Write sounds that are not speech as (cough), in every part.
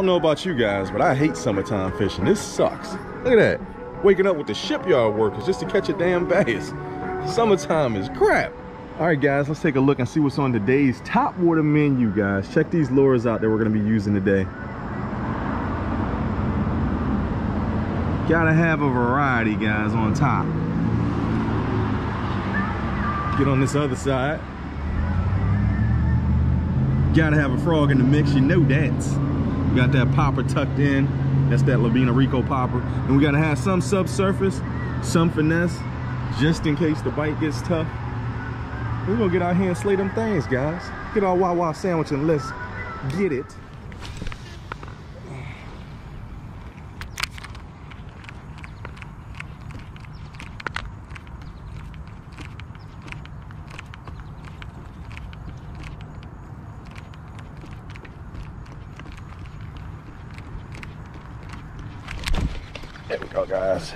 don't know about you guys, but I hate summertime fishing. This sucks. Look at that. Waking up with the shipyard workers just to catch a damn bass. Summertime is crap. All right, guys, let's take a look and see what's on today's top water menu, guys. Check these lures out that we're gonna be using today. Gotta have a variety, guys, on top. Get on this other side. Gotta have a frog in the mix, you know that. We got that popper tucked in. That's that Lavina Rico popper. And we gotta have some subsurface, some finesse, just in case the bite gets tough. We're gonna get out here and slay them things, guys. Get our Wawa sandwich and let's get it. There we go, guys.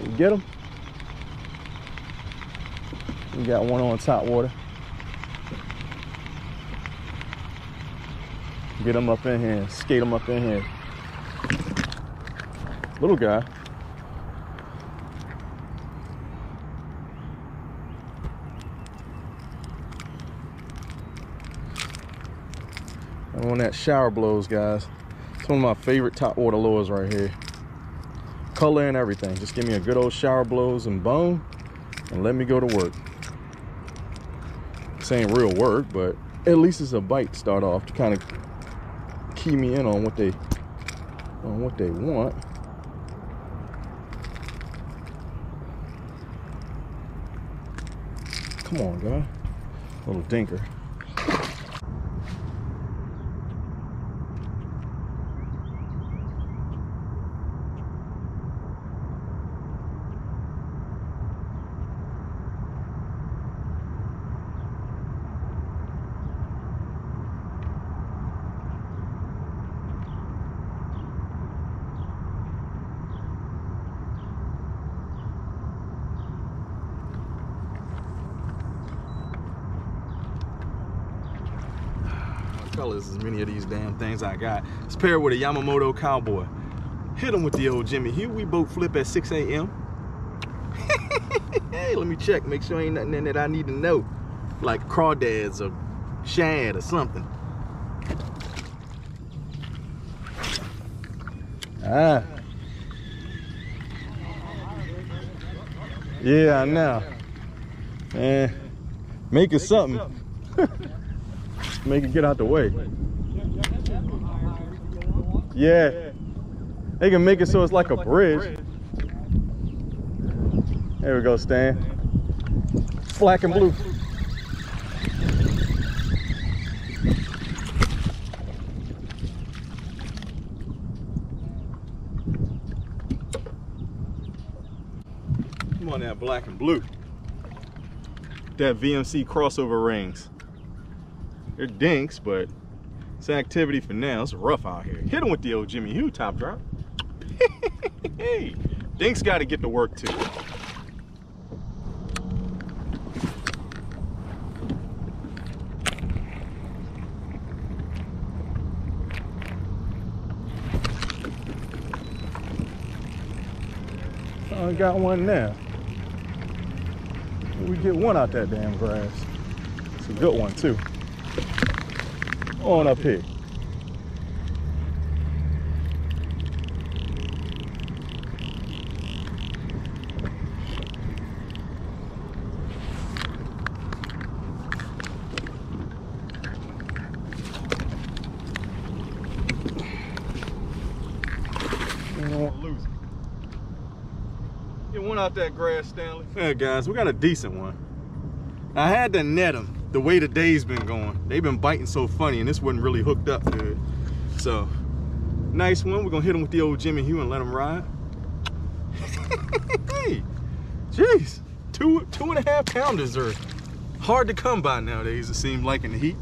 You get them? We got one on top water. Get them up in here, skate them up in here. Little guy. I'm on that shower blows, guys. It's one of my favorite top water lures right here. Color and everything. Just give me a good old shower blows and bone and let me go to work. This ain't real work, but at least it's a bite to start off to kind of key me in on what they on what they want. Come on, guy. Little dinker. Colors as many of these damn things I got. It's paired with a Yamamoto Cowboy. Hit them with the old Jimmy Here We boat flip at 6 a.m. (laughs) hey, let me check. Make sure ain't nothing in that I need to know. Like crawdads or shad or something. Ah. Yeah, I know. Man, make it something. (laughs) make it get out the way. Yeah. They can make it so it's like a bridge. There we go, Stan. Black and blue. Come on now, black and blue. That VMC crossover rings. They're dinks, but it's activity for now. It's rough out here. Hit him with the old Jimmy Hugh top drop. (laughs) hey, dinks got to get to work too. I got one now. We get one out that damn grass. It's a good one too. On up here. Get one out that grass, Stanley. Yeah, guys, we got a decent one. I had to net them the way the day's been going. They've been biting so funny, and this wasn't really hooked up good. So, nice one. We're gonna hit them with the old Jimmy Hugh and let them ride. (laughs) hey, jeez, two two and a half pounders are hard to come by nowadays. It seems like in the heat.